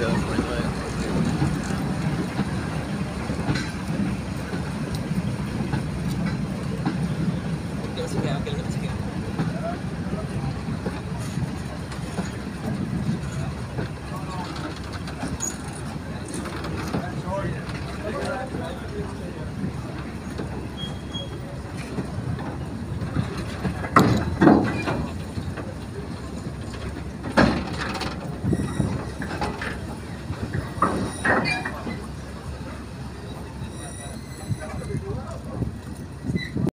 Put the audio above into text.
sướng. Mọi người Hãy subscribe cho kênh Ghiền Mì